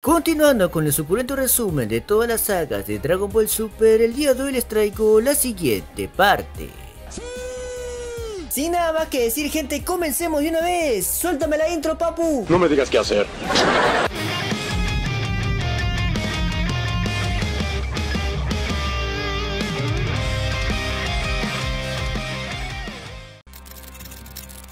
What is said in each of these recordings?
Continuando con el suculento resumen de todas las sagas de Dragon Ball Super, el día de hoy les traigo la siguiente parte. Sin nada más que decir gente, comencemos de una vez. Suéltame la intro, papu. No me digas qué hacer.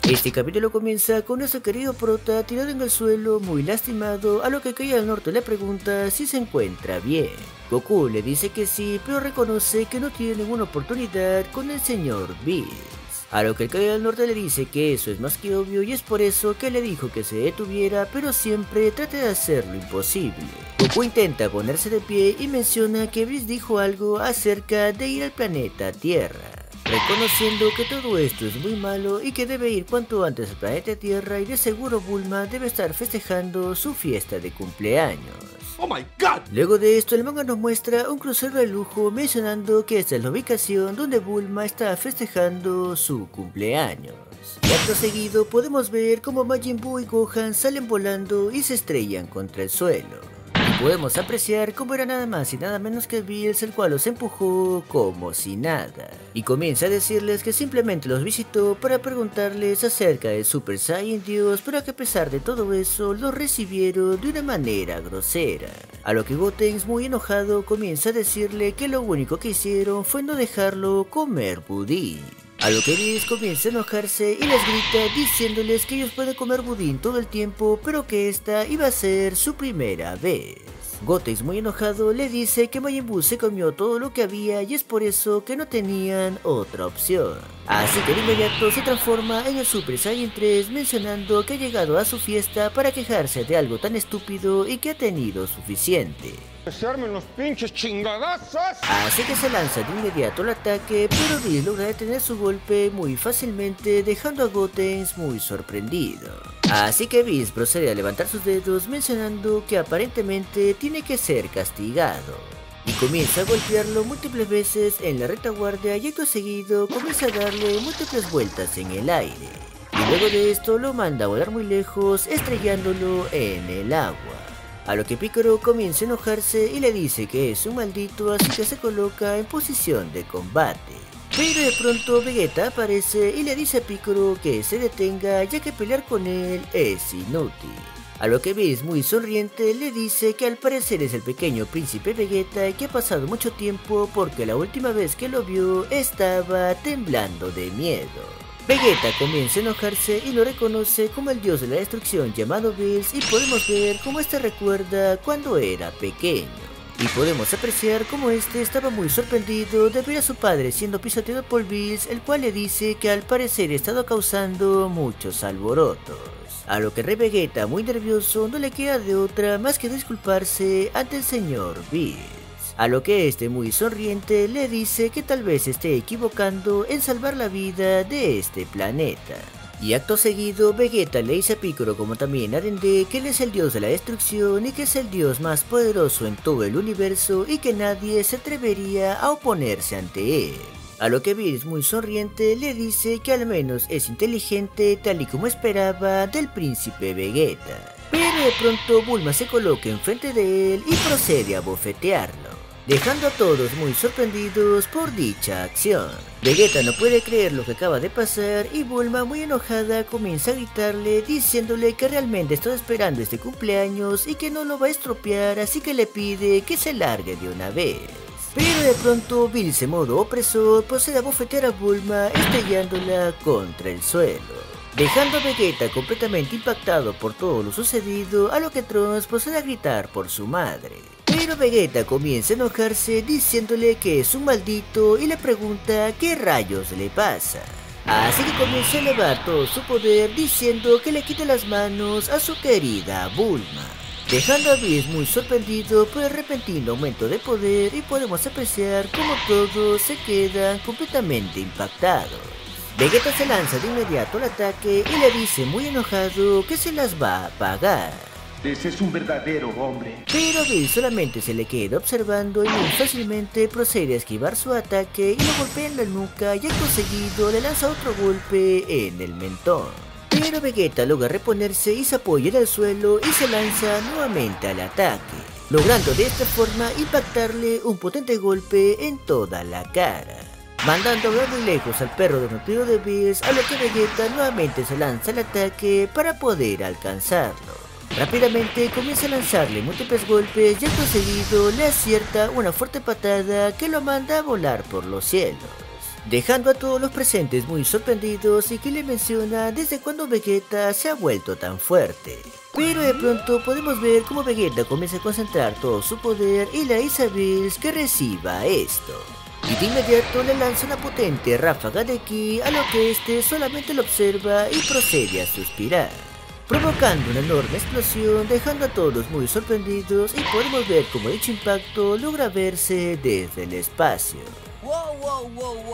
Este capítulo comienza con nuestro querido prota tirado en el suelo muy lastimado, a lo que Calle del Norte le pregunta si se encuentra bien. Goku le dice que sí, pero reconoce que no tiene ninguna oportunidad con el señor Bills. A lo que el Calle del Norte le dice que eso es más que obvio y es por eso que le dijo que se detuviera, pero siempre trate de hacer lo imposible. Goku intenta ponerse de pie y menciona que Bills dijo algo acerca de ir al planeta Tierra reconociendo que todo esto es muy malo y que debe ir cuanto antes al planeta Tierra y de seguro Bulma debe estar festejando su fiesta de cumpleaños. ¡Oh my god! Luego de esto el manga nos muestra un crucero de lujo mencionando que esta es la ubicación donde Bulma está festejando su cumpleaños. Y acto seguido podemos ver cómo Majin Buu y Gohan salen volando y se estrellan contra el suelo. Podemos apreciar cómo era nada más y nada menos que Bills el cual los empujó como si nada. Y comienza a decirles que simplemente los visitó para preguntarles acerca del Super Saiyan Dios, pero que a pesar de todo eso los recibieron de una manera grosera. A lo que Gotenks muy enojado comienza a decirle que lo único que hicieron fue no dejarlo comer budín. A lo que Bills comienza a enojarse y les grita diciéndoles que ellos pueden comer budín todo el tiempo, pero que esta iba a ser su primera vez. Gotenks muy enojado le dice que Majin se comió todo lo que había y es por eso que no tenían otra opción. Así que de inmediato se transforma en el Super Saiyan 3 mencionando que ha llegado a su fiesta para quejarse de algo tan estúpido y que ha tenido suficiente. Así que se lanza de inmediato al ataque, pero Bills logra detener su golpe muy fácilmente, dejando a Gotenks muy sorprendido. Así que Bills procede a levantar sus dedos mencionando que aparentemente tiene que ser castigado. Y comienza a golpearlo múltiples veces en la retaguardia y acto seguido comienza a darle múltiples vueltas en el aire. Y luego de esto lo manda a volar muy lejos, estrellándolo en el agua. A lo que Piccolo comienza a enojarse y le dice que es un maldito así que se coloca en posición de combate. Pero de pronto Vegeta aparece y le dice a Piccolo que se detenga ya que pelear con él es inútil. A lo que Bills muy sonriente le dice que al parecer es el pequeño príncipe Vegeta que ha pasado mucho tiempo porque la última vez que lo vio estaba temblando de miedo. Vegeta comienza a enojarse y lo reconoce como el dios de la destrucción llamado Bills y podemos ver cómo este recuerda cuando era pequeño. Y podemos apreciar cómo este estaba muy sorprendido de ver a su padre siendo pisoteado por Bills, el cual le dice que al parecer ha estado causando muchos alborotos. A lo que Rey Vegeta, muy nervioso, no le queda de otra más que disculparse ante el señor Bills. A lo que este muy sonriente le dice que tal vez esté equivocando en salvar la vida de este planeta. Y acto seguido, Vegeta le dice a Piccolo como también a Dende que él es el dios de la destrucción y que es el dios más poderoso en todo el universo y que nadie se atrevería a oponerse ante él. A lo que Bills muy sonriente le dice que al menos es inteligente tal y como esperaba del príncipe Vegeta. Pero de pronto Bulma se coloca enfrente de él y procede a bofetearlo dejando a todos muy sorprendidos por dicha acción. Vegeta no puede creer lo que acaba de pasar y Bulma muy enojada comienza a gritarle diciéndole que realmente está esperando este cumpleaños y que no lo va a estropear así que le pide que se largue de una vez. Pero de pronto Bills en modo opresor procede a bofetear a Bulma estrellándola contra el suelo. Dejando a Vegeta completamente impactado por todo lo sucedido, a lo que Trunks procede a gritar por su madre. Pero Vegeta comienza a enojarse diciéndole que es un maldito y le pregunta qué rayos le pasa. Así que comienza a elevar todo su poder diciendo que le quite las manos a su querida Bulma. Dejando a Bills muy sorprendido por el repentino aumento de poder y podemos apreciar cómo todos se quedan completamente impactados. Vegeta se lanza de inmediato al ataque y le dice muy enojado que se las va a pagar. Ese es un verdadero hombre. Pero Bill solamente se le queda observando y muy fácilmente procede a esquivar su ataque y lo golpea en la nuca y acto seguido le lanza otro golpe en el mentón. Pero pero Vegeta logra reponerse y se apoya en el suelo y se lanza nuevamente al ataque, logrando de esta forma impactarle un potente golpe en toda la cara mandando muy lejos al perro de de Bills, a lo que Vegeta nuevamente se lanza al ataque para poder alcanzarlo. Rápidamente comienza a lanzarle múltiples golpes y acto seguido le acierta una fuerte patada que lo manda a volar por los cielos. Dejando a todos los presentes muy sorprendidos y que le menciona desde cuando Vegeta se ha vuelto tan fuerte. Pero de pronto podemos ver cómo Vegeta comienza a concentrar todo su poder y le dice a Bills que reciba esto y de inmediato le lanza una potente ráfaga de ki a lo que este solamente lo observa y procede a suspirar, provocando una enorme explosión dejando a todos muy sorprendidos y podemos ver cómo dicho impacto logra verse desde el espacio.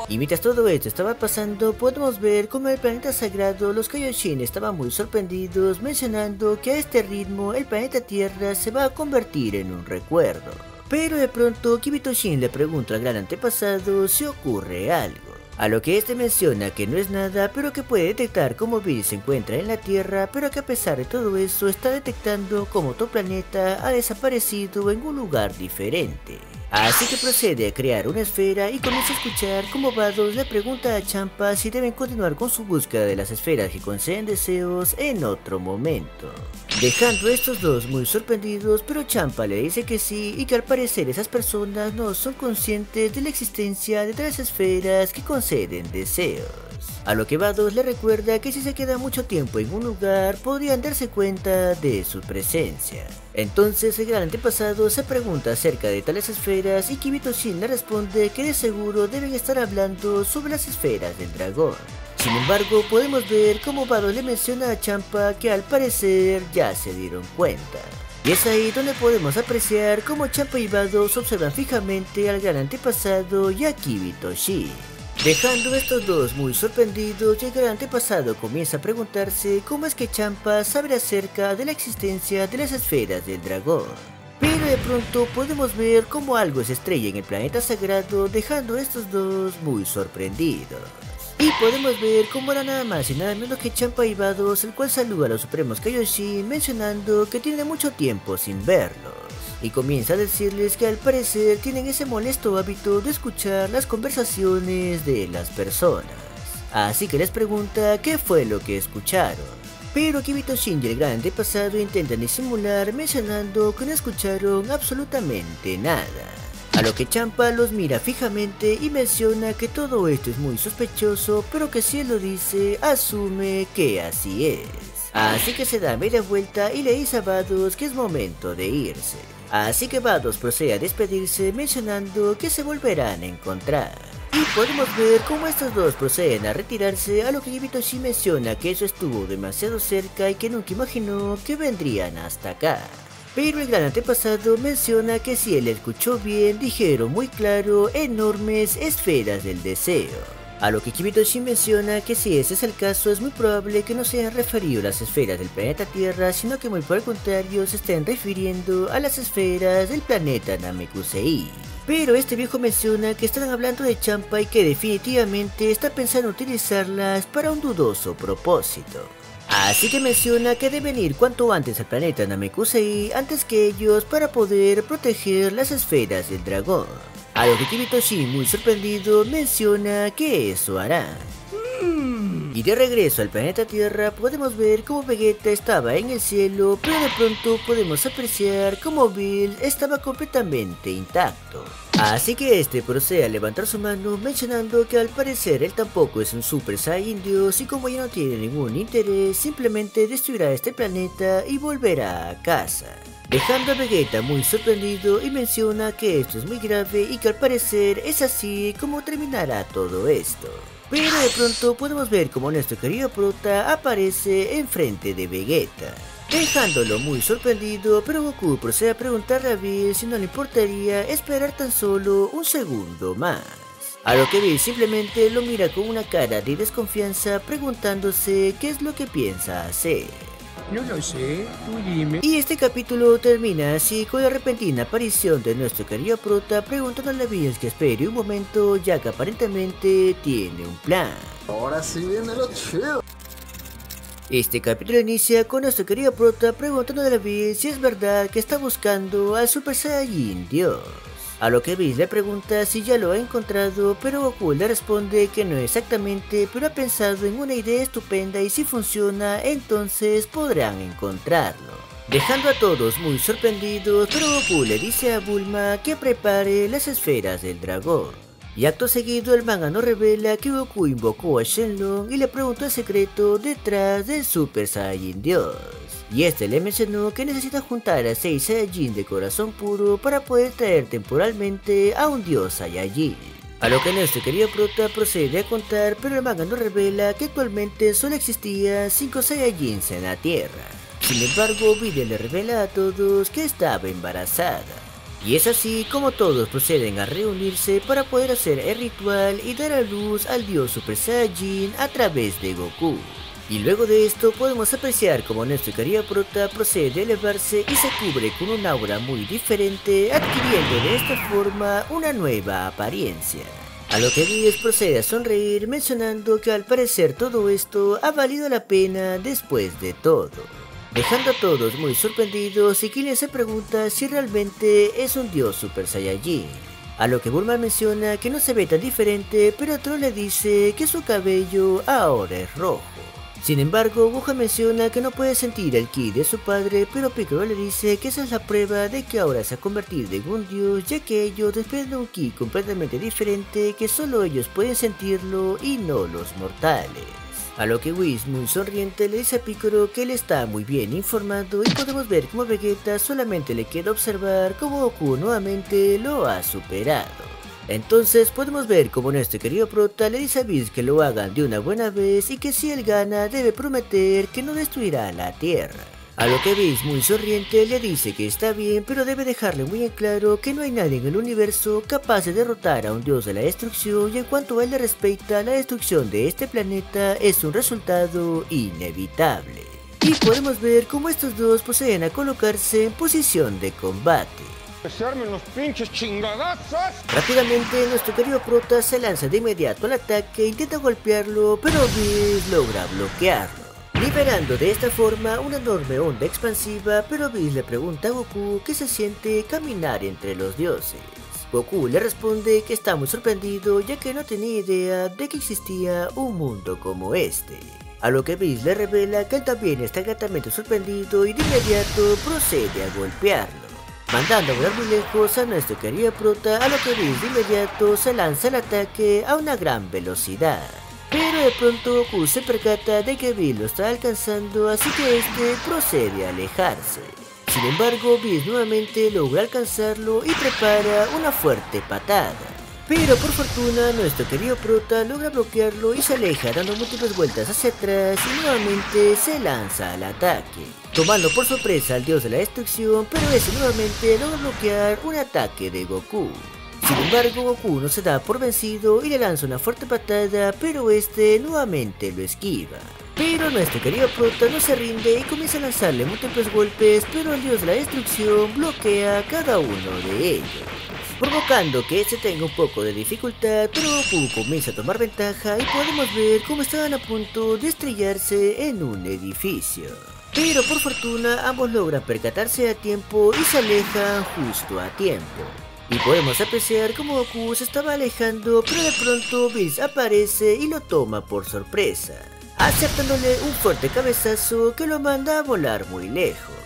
Y mientras todo esto estaba pasando, podemos ver cómo el planeta sagrado, los Kaioshin estaban muy sorprendidos, mencionando que a este ritmo el planeta Tierra se va a convertir en un recuerdo. Pero de pronto Kibito Shin le pregunta al gran antepasado si ocurre algo. A lo que este menciona que no es nada, pero que puede detectar cómo Bill se encuentra en la Tierra, pero que a pesar de todo eso está detectando cómo tu planeta ha desaparecido en un lugar diferente. Así que procede a crear una esfera y comienza a escuchar cómo Vados le pregunta a Champa si deben continuar con su búsqueda de las esferas que conceden deseos en otro momento. Dejando a estos dos muy sorprendidos, pero Champa le dice que sí y que al parecer esas personas no son conscientes de la existencia de tres esferas que conceden deseos. A lo que Vados le recuerda que si se queda mucho tiempo en un lugar podrían darse cuenta de su presencia. Entonces el gran antepasado se pregunta acerca de tales esferas y Kibito Shin le responde que de seguro deben estar hablando sobre las esferas del dragón. Sin embargo, podemos ver cómo Vado le menciona a Champa que al parecer ya se dieron cuenta. Y es ahí donde podemos apreciar cómo Champa y Vados observan fijamente al gran antepasado y a Kibito Shin. Dejando estos dos muy sorprendidos el gran antepasado comienza a preguntarse cómo es que Champa sabe acerca de la existencia de las esferas del dragón. Pero de pronto podemos ver cómo algo se estrella en el planeta sagrado dejando a estos dos muy sorprendidos. Y podemos ver cómo era nada más y nada menos que Champa y Vados, el cual saluda a los supremos Kaioshin mencionando que tiene mucho tiempo sin verlos y comienza a decirles que al parecer tienen ese molesto hábito de escuchar las conversaciones de las personas. Así que les pregunta qué fue lo que escucharon. Pero Kibito Shinji el gran pasado intentan disimular mencionando que no escucharon absolutamente nada. A lo que Champa los mira fijamente y menciona que todo esto es muy sospechoso, pero que si él lo dice, asume que así es. Así que se da media vuelta y le dice a Vados que es momento de irse. Así que Vados procede a despedirse mencionando que se volverán a encontrar. Y podemos ver cómo estos dos proceden a retirarse a lo que Yibitoshi menciona que eso estuvo demasiado cerca y que nunca imaginó que vendrían hasta acá. Pero el gran antepasado menciona que si él escuchó bien, dijeron muy claro enormes esferas del deseo. A lo que Kibitoshi menciona que si ese es el caso es muy probable que no se hayan referido a las esferas del planeta Tierra, sino que muy por el contrario se estén refiriendo a las esferas del planeta Namekusei. Pero este viejo menciona que están hablando de Champa y que definitivamente está pensando utilizarlas para un dudoso propósito. Así que menciona que deben ir cuanto antes al planeta Namekusei antes que ellos para poder proteger las esferas del dragón. A lo que Kibitoshi, muy sorprendido, menciona que eso hará. Y de regreso al planeta Tierra podemos ver cómo Vegeta estaba en el cielo, pero de pronto podemos apreciar cómo Bill estaba completamente intacto. Así que este procede a levantar su mano mencionando que al parecer él tampoco es un Super Saiyan Dios y como ya no tiene ningún interés, simplemente destruirá este planeta y volverá a casa dejando a Vegeta muy sorprendido y menciona que esto es muy grave y que al parecer es así como terminará todo esto. Pero de pronto podemos ver como nuestro querido prota aparece enfrente de Vegeta. Dejándolo muy sorprendido, pero Goku procede a preguntarle a Bill si no le importaría esperar tan solo un segundo más. A lo que Bill simplemente lo mira con una cara de desconfianza preguntándose qué es lo que piensa hacer. No lo sé, tú dime. Y este capítulo termina así con la repentina aparición de nuestro querido prota preguntándole a Bills que espere un momento ya que aparentemente tiene un plan. Ahora sí viene lo chido. Este capítulo inicia con nuestro querido prota preguntando a la Bills si es verdad que está buscando al Super Saiyajin Dios. A lo que Bills le pregunta si ya lo ha encontrado, pero Goku le responde que no exactamente, pero ha pensado en una idea estupenda y si funciona, entonces podrán encontrarlo. Dejando a todos muy sorprendidos, pero Goku le dice a Bulma que prepare las esferas del dragón. Y acto seguido el manga nos revela que Goku invocó a Shenlong y le preguntó el secreto detrás del Super Saiyan Dios. Y este le mencionó que necesita juntar a 6 Saiyajin de corazón puro para poder traer temporalmente a un Dios Saiyajin. A lo que nuestro querido prota procede a contar, pero el manga nos revela que actualmente solo existían 5 Saiyajins en la Tierra. Sin embargo, Videl le revela a todos que estaba embarazada. Y es así como todos proceden a reunirse para poder hacer el ritual y dar a luz al dios Super Saiyajin a través de Goku. Y luego de esto podemos apreciar como nuestro querido prota procede a elevarse y se cubre con un aura muy diferente, adquiriendo de esta forma una nueva apariencia. A lo que Dios procede a sonreír mencionando que al parecer todo esto ha valido la pena después de todo dejando a todos muy sorprendidos y quien se pregunta si realmente es un dios Super Saiyajin. A lo que Bulma menciona que no se ve tan diferente, pero otro le dice que su cabello ahora es rojo. Sin embargo, Gohan menciona que no puede sentir el ki de su padre, pero Piccolo le dice que esa es la prueba de que ahora se ha convertido en un dios, ya que ellos desprenden un ki completamente diferente que solo ellos pueden sentirlo y no los mortales. A lo que Whis, muy sonriente, le dice a Piccolo que él está muy bien informado y podemos ver cómo Vegeta solamente le queda observar cómo Goku nuevamente lo ha superado. Entonces podemos ver cómo nuestro querido prota le dice a Whis que lo hagan de una buena vez y que si él gana debe prometer que no destruirá la Tierra. A lo que Whis, muy sonriente, le dice que está bien, pero debe dejarle muy en claro que no hay nadie en el universo capaz de derrotar a un dios de la destrucción y en cuanto a él le respecta, la destrucción de este planeta es un resultado inevitable. Y podemos ver cómo estos dos proceden a colocarse en posición de combate. los pinches chingadazos! Rápidamente, nuestro querido prota se lanza de inmediato al ataque e intenta golpearlo, pero Whis logra bloquearlo liberando de esta forma una enorme onda expansiva, pero Whis le pregunta a Goku qué se siente caminar entre los dioses. Goku le responde que está muy sorprendido ya que no tenía idea de que existía un mundo como este. A lo que Whis le revela que él también está gratamente sorprendido y de inmediato procede a golpearlo. Mandando a volar muy lejos a nuestro querido prota, a lo que Whis de inmediato se lanza al ataque a una gran velocidad. Pero de pronto Goku se percata de que Bill lo está alcanzando, así que este procede a alejarse. Sin embargo, Bill nuevamente logra alcanzarlo y prepara una fuerte patada. Pero por fortuna, nuestro querido prota logra bloquearlo y se aleja dando múltiples vueltas hacia atrás y nuevamente se lanza al ataque. Tomando por sorpresa al dios de la destrucción, pero ese nuevamente logra bloquear un ataque de Goku. Sin embargo, Goku no se da por vencido y le lanza una fuerte patada, pero este nuevamente lo esquiva. Pero nuestro querido prota no se rinde y comienza a lanzarle múltiples golpes, pero el dios de la destrucción bloquea cada uno de ellos. Provocando que este tenga un poco de dificultad, pero Goku comienza a tomar ventaja y podemos ver cómo estaban a punto de estrellarse en un edificio. Pero por fortuna ambos logran percatarse a tiempo y se alejan justo a tiempo. Y podemos apreciar cómo Goku se estaba alejando, pero de pronto Bills aparece y lo toma por sorpresa, acertándole un fuerte cabezazo que lo manda a volar muy lejos,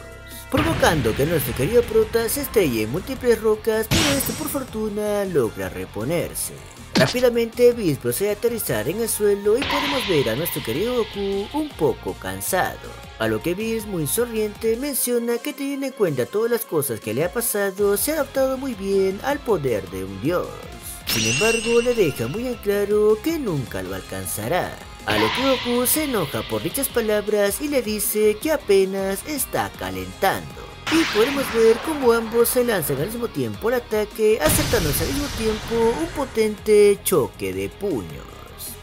provocando que nuestro querido prota se estrelle en múltiples rocas, pero este por fortuna logra reponerse. Rápidamente Bills procede a aterrizar en el suelo y podemos ver a nuestro querido Goku un poco cansado. A lo que Bills, muy sonriente, menciona que teniendo en cuenta todas las cosas que le ha pasado, se ha adaptado muy bien al poder de un dios. Sin embargo, le deja muy en claro que nunca lo alcanzará. A lo que Goku se enoja por dichas palabras y le dice que apenas está calentando. Y podemos ver cómo ambos se lanzan al mismo tiempo al ataque, acertándose al mismo tiempo un potente choque de puños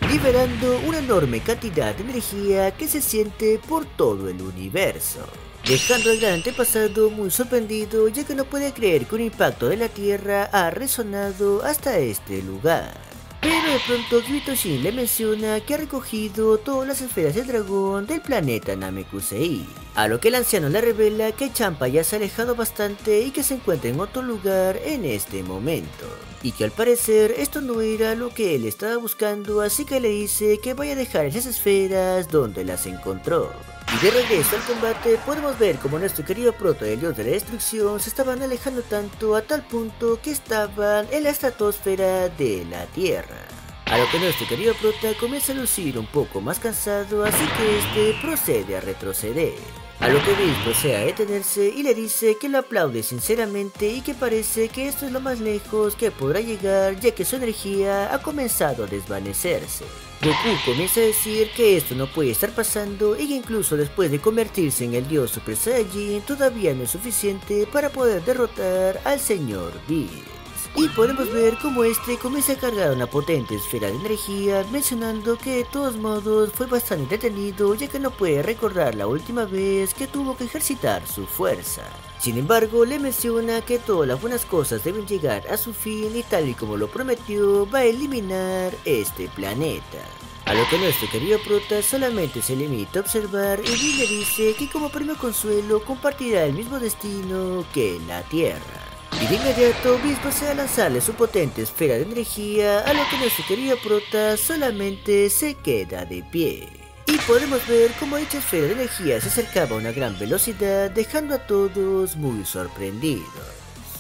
liberando una enorme cantidad de energía que se siente por todo el universo. Dejando al gran antepasado muy sorprendido ya que no puede creer que un impacto de la Tierra ha resonado hasta este lugar. Pero de pronto Kibito Shin le menciona que ha recogido todas las esferas del dragón del planeta Namekusei. A lo que el anciano le revela que Champa ya se ha alejado bastante y que se encuentra en otro lugar en este momento. Y que al parecer esto no era lo que él estaba buscando, así que le dice que vaya a dejar esas esferas donde las encontró. Y de regreso al combate podemos ver como nuestro querido proto el dios de la destrucción se estaban alejando tanto a tal punto que estaban en la estratosfera de la Tierra. A lo que nuestro querido prota comienza a lucir un poco más cansado, así que este procede a retroceder. A lo que Bill procede a detenerse y le dice que lo aplaude sinceramente y que parece que esto es lo más lejos que podrá llegar ya que su energía ha comenzado a desvanecerse. Goku comienza a decir que esto no puede estar pasando y que incluso después de convertirse en el dios Super Saiyajin todavía no es suficiente para poder derrotar al señor Bills. Y podemos ver cómo este comienza a cargar una potente esfera de energía, mencionando que de todos modos fue bastante entretenido ya que no puede recordar la última vez que tuvo que ejercitar su fuerza. Sin embargo, le menciona que todas las buenas cosas deben llegar a su fin y tal y como lo prometió, va a eliminar este planeta. A lo que nuestro querido prota solamente se limita a observar y le dice que como premio consuelo compartirá el mismo destino que la Tierra. Y de inmediato Bis procede a lanzarle su potente esfera de energía a lo que nuestro querido prota solamente se queda de pie. Y podemos ver cómo dicha esfera de energía se acercaba a una gran velocidad dejando a todos muy sorprendidos.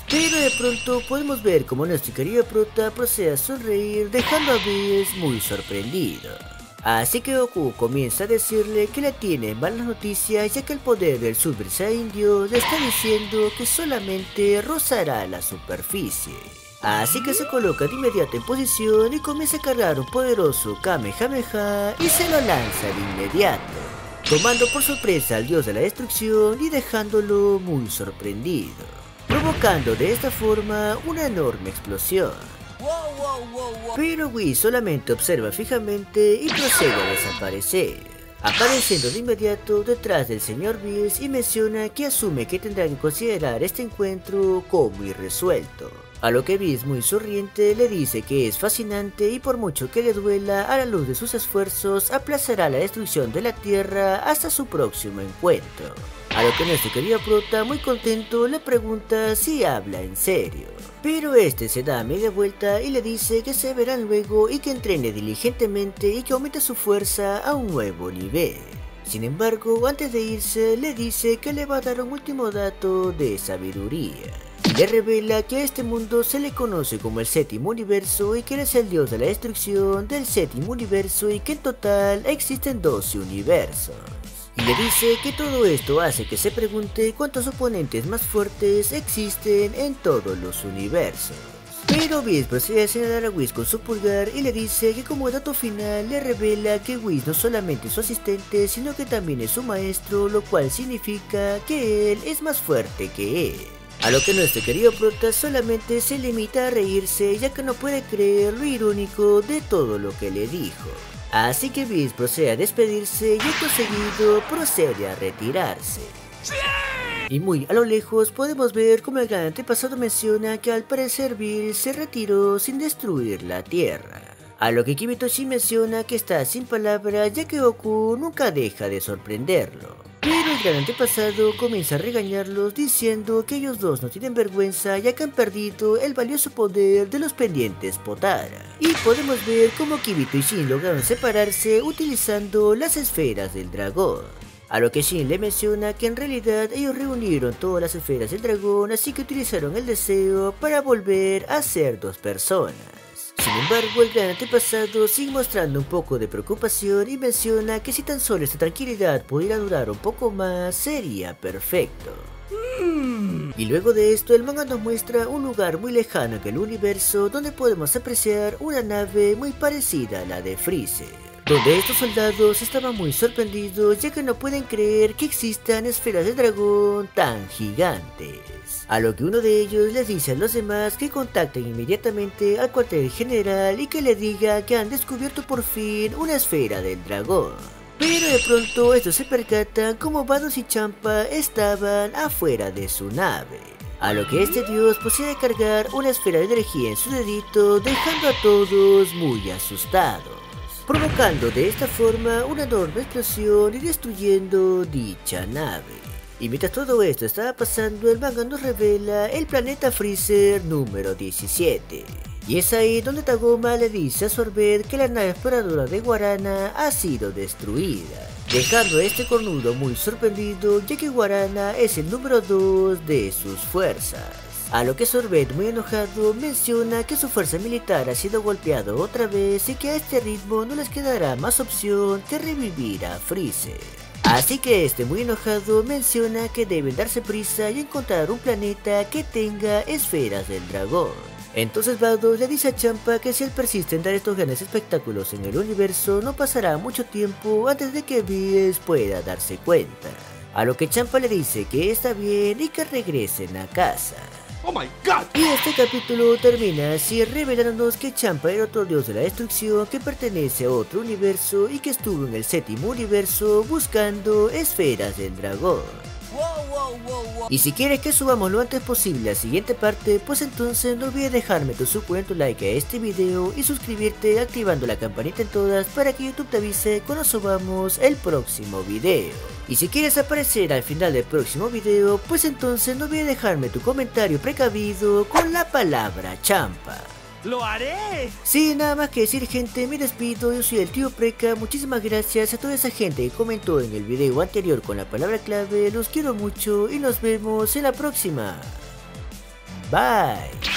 Pero de pronto podemos ver cómo nuestro querido prota procede a sonreír dejando a Bills muy sorprendido. Así que Goku comienza a decirle que le tiene malas noticias ya que el poder del Super Saiyan Dios le está diciendo que solamente rozará la superficie. Así que se coloca de inmediato en posición y comienza a cargar un poderoso Kamehameha y se lo lanza de inmediato, tomando por sorpresa al dios de la destrucción y dejándolo muy sorprendido, provocando de esta forma una enorme explosión. Pero Whis solamente observa fijamente y procede a desaparecer, apareciendo de inmediato detrás del señor Bills y menciona que asume que tendrá que considerar este encuentro como irresuelto. A lo que Bills muy sonriente le dice que es fascinante y por mucho que le duela a la luz de sus esfuerzos aplazará la destrucción de la Tierra hasta su próximo encuentro. A lo que nuestro querido prota muy contento le pregunta si habla en serio. Pero este se da media vuelta y le dice que se verán luego y que entrene diligentemente y que aumente su fuerza a un nuevo nivel. Sin embargo, antes de irse, le dice que le va a dar un último dato de sabiduría. Le revela que a este mundo se le conoce como el séptimo universo y que él es el dios de la destrucción del séptimo universo y que en total existen 12 universos. Y le dice que todo esto hace que se pregunte cuántos oponentes más fuertes existen en todos los universos. Pero Whis procede a señalar a Whis con su pulgar y le dice que como dato final le revela que Whis no solamente es su asistente sino que también es su maestro, lo cual significa que él es más fuerte que él. A lo que nuestro querido prota solamente se limita a reírse ya que no puede creer lo irónico de todo lo que le dijo. Así que Bills procede a despedirse y acto seguido procede a retirarse. Y muy a lo lejos podemos ver como el gran antepasado menciona que al parecer Bill se retiró sin destruir la Tierra. A lo que Kibitoshi menciona que está sin palabras ya que Goku nunca deja de sorprenderlo. Pero el gran antepasado comienza a regañarlos diciendo que ellos dos no tienen vergüenza ya que han perdido el valioso poder de los pendientes Potara. Y podemos ver cómo Kibito y Shin lograron separarse utilizando las esferas del dragón. A lo que Shin le menciona que en realidad ellos reunieron todas las esferas del dragón así que utilizaron el deseo para volver a ser dos personas. Sin embargo, el gran antepasado sigue mostrando un poco de preocupación y menciona que si tan solo esta tranquilidad pudiera durar un poco más, sería perfecto. Y luego de esto, el manga nos muestra un lugar muy lejano en el universo donde podemos apreciar una nave muy parecida a la de Freezer. Donde estos soldados estaban muy sorprendidos ya que no pueden creer que existan esferas de dragón tan gigantes. A lo que uno de ellos les dice a los demás que contacten inmediatamente al cuartel general y que le diga que han descubierto por fin una esfera del dragón. Pero de pronto estos se percatan como Vados y Champa estaban afuera de su nave. a lo que este dios procede a cargar una esfera de energía en su dedito dejando a todos muy asustados, provocando de esta forma una enorme explosión y destruyendo dicha nave. Y mientras todo esto estaba pasando, el manga nos revela el planeta Freezer número 17. Y es ahí donde Tagoma le dice a Sorbet que la nave exploradora de Guarana ha sido destruida, dejando a este cornudo muy sorprendido ya que Guarana es el número 2 de sus fuerzas. A lo que Sorbet muy enojado menciona que su fuerza militar ha sido golpeado otra vez y que a este ritmo no les quedará más opción que revivir a Freezer. Así que este muy enojado menciona que deben darse prisa y encontrar un planeta que tenga esferas del dragón. Entonces Bado le dice a Champa que si él persiste en dar estos grandes espectáculos en el universo no pasará mucho tiempo antes de que Bies pueda darse cuenta. A lo que Champa le dice que está bien y que regresen a casa. Oh. Y este capítulo termina así revelándonos que Champa era otro dios de la destrucción que pertenece a otro universo y que estuvo en el séptimo universo buscando esferas del dragón. Y si quieres que subamos lo antes posible la siguiente parte, pues entonces no olvides dejarme tu super like a este video y suscribirte activando la campanita en todas para que YouTube te avise cuando subamos el próximo video. Y si quieres aparecer al final del próximo video, pues entonces no olvides dejarme tu comentario precavido con la palabra champa. ¡Lo haré! Sin nada más que decir gente, me despido, yo soy el tío Preca, muchísimas gracias a toda esa gente que comentó en el video anterior con la palabra clave, los quiero mucho y nos vemos en la próxima. Bye.